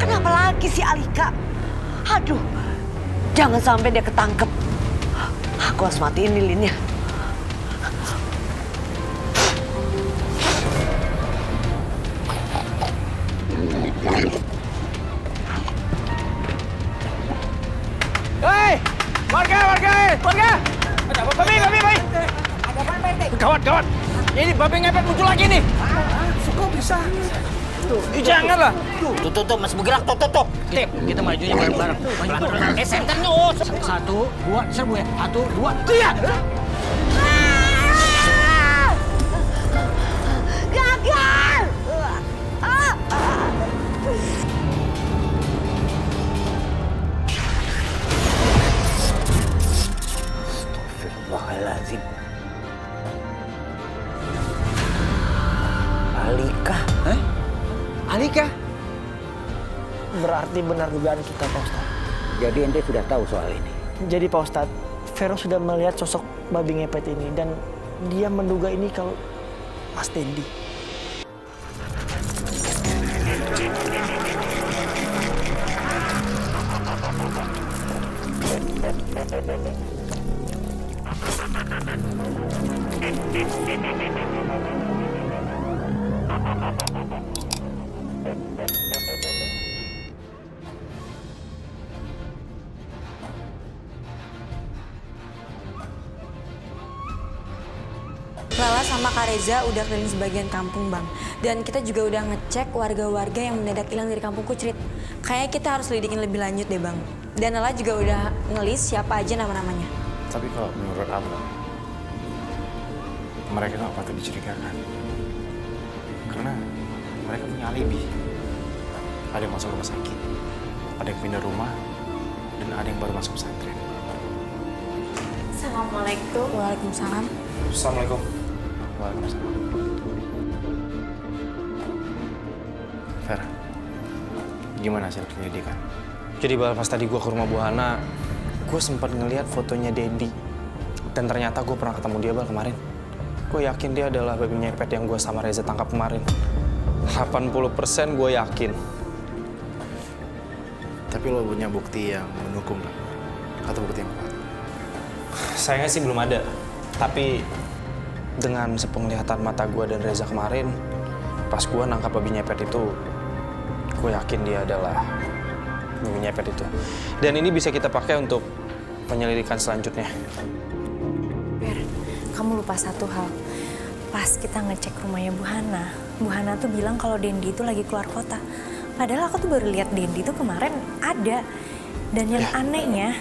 Kenapa lagi si Alika? Aduh, jangan sampai dia ketangkep. Aku harus matiin lilinnya. Hei, warga, warga, warga. Ada apa, babi, babi, babi. Ada apa, Pak Gawat, gawat. Ini babi ngepet muncul lagi nih. Kok bisa? Tuh, janganlah. Tuh, tuh, tuh, Mas bergerak, tuh, tuh, tuh. Tip, kita majunya bareng-bareng. Eh, senternya, oh. Satu, dua, serbu ya. Satu, dua, tiga. Berarti benar dugaan kita, Pak Ustadz. Jadi ente sudah tahu soal ini? Jadi Pak Ustadz, Vero sudah melihat sosok babi ngepet ini dan dia menduga ini kalau Mas Dendi. Sama Kak Reza udah keliling sebagian kampung, Bang. Dan kita juga udah ngecek warga-warga yang mendadak hilang dari kampung Kucrit. Kayaknya kita harus lidikin lebih lanjut deh, Bang. Dan Lala juga udah ngelis siapa aja nama-namanya. Tapi kalau menurut Abang, mereka nggak patut dicurigakan. Karena mereka punya alibi. Ada yang masuk rumah sakit, ada yang pindah rumah, dan ada yang baru masuk pesantren. Assalamualaikum. Waalaikumsalam. Assalamualaikum. Waalaikumsalam. Vera, gimana hasil penyelidikan? Jadi pas tadi gue ke rumah Bu Hana, gue sempat ngeliat fotonya Dendi. Dan ternyata gue pernah ketemu dia bal kemarin. Gue yakin dia adalah babi nyepet yang gue sama Reza tangkap kemarin. 80% gue yakin. Tapi lo punya bukti yang mendukung? Atau bukti yang kuat? Sayangnya sih belum ada. Tapi dengan sepenglihatan mata gue dan Reza kemarin, pas gue nangkap babi nyepet itu, gue yakin dia adalah babi nyepet itu. Dan ini bisa kita pakai untuk penyelidikan selanjutnya. Ber, kamu lupa satu hal. Pas kita ngecek rumahnya Bu Hana, Bu Hana tuh bilang kalau Dendi itu lagi keluar kota. Padahal aku tuh baru lihat Dendi itu kemarin ada. Dan yang anehnya,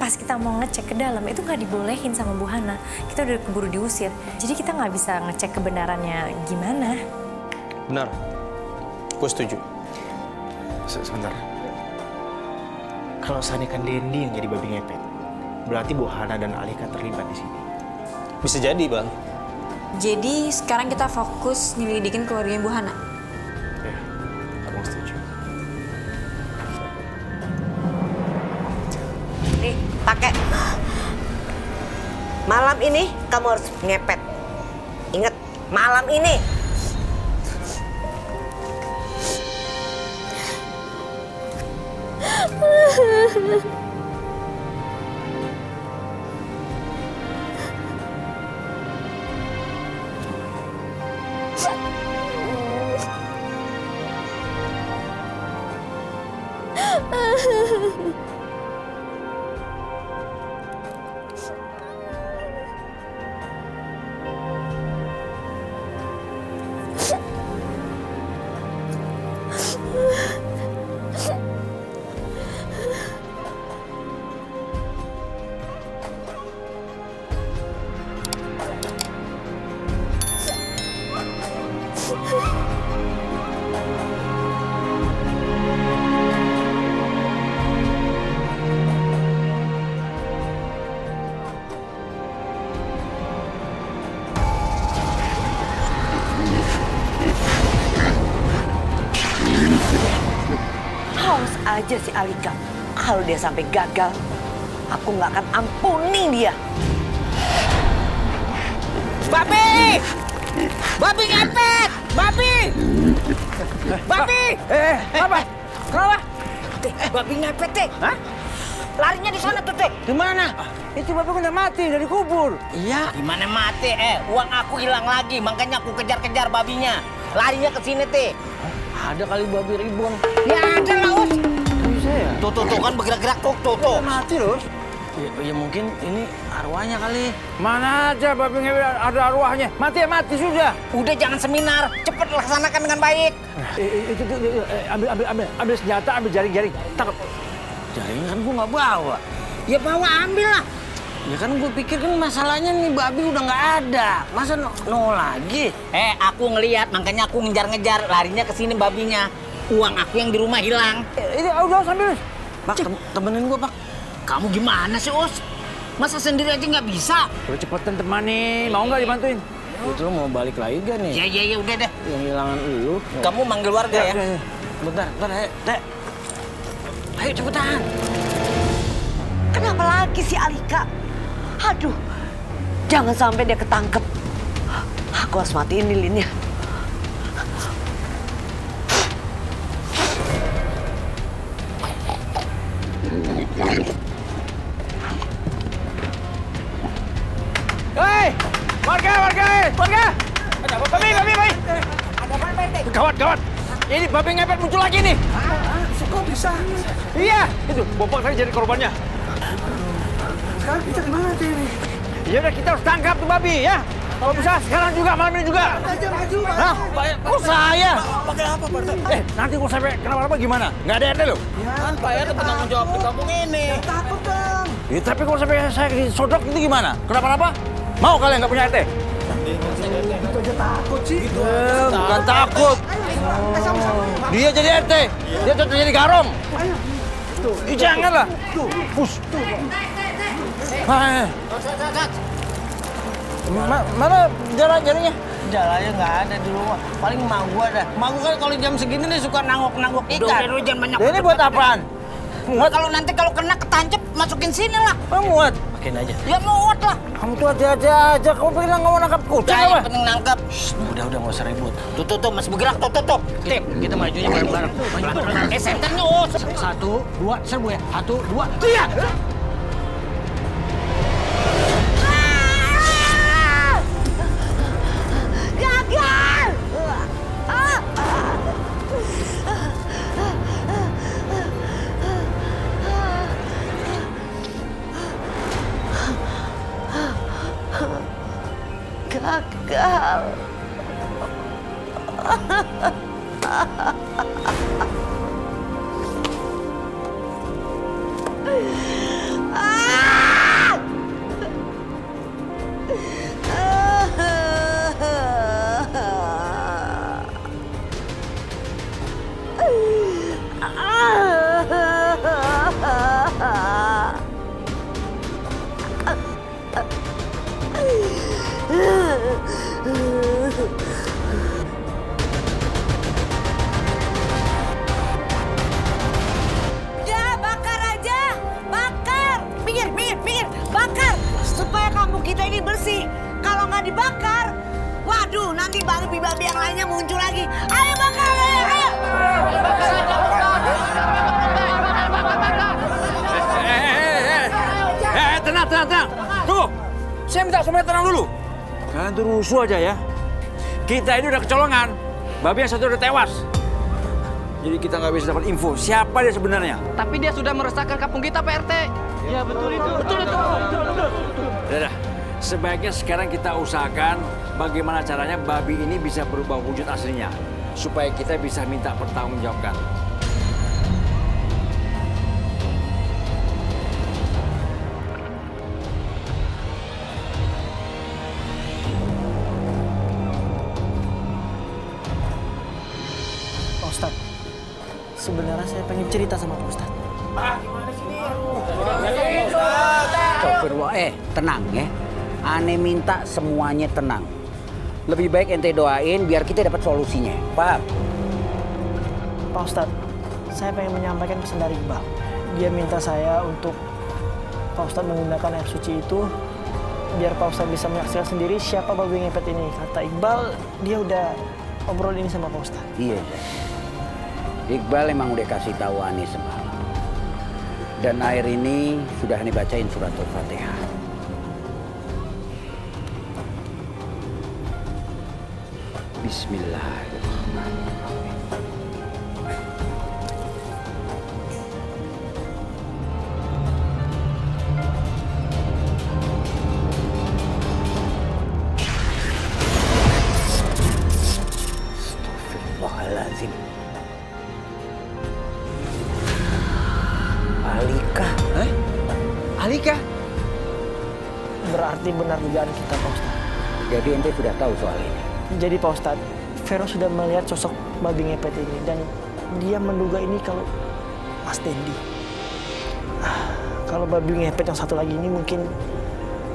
pas kita mau ngecek ke dalam itu nggak dibolehin sama Bu Hana. Kita udah keburu diusir. Jadi kita nggak bisa ngecek kebenarannya gimana. Benar. Gue setuju. Se- Sebentar. Kalau seandainya kan Dendi yang jadi babi ngepet, berarti Bu Hana dan Alika terlibat di sini. Bisa jadi, Bang. Jadi sekarang kita fokus nyelidikin keluarganya Bu Hana. Malam ini kamu harus ngepet. Ingat, malam ini. aja si Alika. Kalau dia sampai gagal, aku nggak akan ampuni dia. Babi! Babi ngepet! Babi! Babi! Eh, apa? babi ngepet, Teh. Hah? Larinya di sana tuh, Teh. Di mana? Itu bapak udah mati dari kubur. Iya. Gimana mati? Eh, uang aku hilang lagi, makanya aku kejar-kejar babinya. Larinya ke sini, Teh. Ada kali babi ribuan. Ya ada lah, Us. Bisa ya? Tuh, tuh, tuh, kan bergerak-gerak tuh, tuh, tuh. Mati loh. Ya, ya mungkin ini arwahnya kali. Mana aja babi ngepet ada arwahnya. Mati ya mati sudah. Udah jangan seminar, cepet laksanakan dengan baik. Eh, eh, itu, itu, itu, eh, ambil, ambil, ambil, ambil senjata, ambil jaring-jaring. Tangkap. Jaring kan gua nggak bawa. Ya bawa ambil lah. Ya kan gue pikir kan masalahnya nih babi udah nggak ada. Masa no, no lagi? Eh, aku ngelihat, makanya aku ngejar-ngejar. Larinya ke sini babinya. Uang aku yang di rumah hilang. Eh, Ini udah sambil. Pak, tem- temenin gue pak. Kamu gimana sih, Us? Masa sendiri aja nggak bisa? Udah cepetan temani. Mau nggak dibantuin? Itu lo mau balik lagi gak nih? Ya, ya, ya, udah deh. Yang hilangan lu. Kamu manggil warga ya. udah, ya. Bentar, bentar, ayo, Dek. Ayo cepetan. Kenapa lagi si Alika? Aduh, jangan sampai dia ketangkep. Aku harus matiin lilinnya. Warga? Babi, babi, babi. Ada apa, Pak Gawat, gawat. Ini babi ngepet muncul lagi nih. Kok bisa? Iya, itu bopak tadi jadi korbannya. Sekarang kita ke mana ini? Ya udah kita harus tangkap tuh babi ya. Kalau bisa sekarang juga malam ini juga. Hah? Kok saya? Pakai apa, Pak? Eh, nanti kalau sampai kenapa-napa gimana? Nggak ada RT loh. Kan Pak RT penanggung jawab di kampung ini. Ya, tapi kalau sampai saya disodok itu gimana? Kenapa-napa? Mau kalian nggak punya RT? Itu aja takut sih. bukan takut. Dia jadi RT. Dia cocok jadi garong. Ih, janganlah. Pus. Ah, eh. Ma- mana jalan jalannya? Jalannya nggak ada di rumah. Paling emak gua dah. Emak gua kan kalau jam segini nih suka nangok-nangok ikan. udah, jangan banyak. Ini buat apaan? Muat, Kalau nanti kalau kena ketancep, masukin sini lah. Kamu muat. Pakein aja. Ya muat lah. Kamu tuh hati-hati aja. Kamu pikir nggak mau nangkap kucing Udah, apa? yang penting nangkep. Udah, udah nggak usah ribut. Tuh, tuh, tuh, masih bergerak, tuh, tuh, tuh. Tip, kita majunya bareng-bareng. Maju bareng. Eh, senternya, Us. Satu, dua, serbu ya. Satu, dua, tiga. Ha ha ha ha ha ha! Waduh nanti babi-babi yang lainnya muncul lagi. Ayo bakar, ayo, ayo. Eh, eh, eh, eh, tenang, tenang, tenang. Tunggu. Saya minta semuanya tenang dulu. Kalian tuh rusuh aja ya. Kita ini udah kecolongan. Babi yang satu udah tewas. Jadi kita nggak bisa dapat info siapa dia sebenarnya. Tapi dia sudah meresahkan kampung kita, Pak RT. Ya, betul itu. Betul itu. Udah, sebaiknya sekarang kita usahakan bagaimana caranya babi ini bisa berubah wujud aslinya. Supaya kita bisa minta pertanggungjawabkan. Pak Ustadz, sebenarnya saya pengen cerita sama Pak Ustadz. Astagfirullah, eh tenang ya. Aneh minta semuanya tenang. Lebih baik ente doain biar kita dapat solusinya. Paham? Pak Ustadz, saya pengen menyampaikan pesan dari Iqbal. Dia minta saya untuk Pak Ustadz menggunakan air suci itu biar Pak Ustadz bisa menyaksikan sendiri siapa babi ngepet ini. Kata Iqbal, dia udah obrol ini sama Pak Ustadz. Iya. Iqbal emang udah kasih tahu Aneh semalam. Dan air ini sudah Hani bacain surat Al-Fatihah. Bismillahirrahmanirrahim. Astagfirullahaladzim. Alika. Eh? Alika? Berarti benar dugaan kita, Pak Ustadz. Jadi ente sudah tahu soal ini. Jadi Pak Ustadz, Vero sudah melihat sosok babi ngepet ini dan dia menduga ini kalau Mas Dendi. Kalau babi ngepet yang satu lagi ini mungkin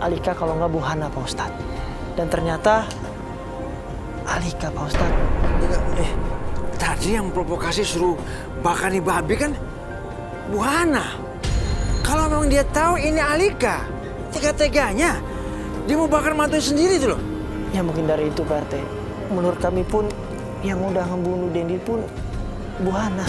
Alika kalau nggak Bu Hana Pak Ustadz. Dan ternyata Alika Pak Ustadz. Eh, tadi yang provokasi suruh bakar nih babi kan Bu Hana. Kalau memang dia tahu ini Alika, tega-teganya dia mau bakar mantunya sendiri tuh loh. Ya mungkin dari itu Pak RT. Menurut kami pun yang udah ngebunuh Dendi pun Bu Hana.